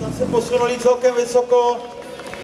tam se posunuli celkem vysoko.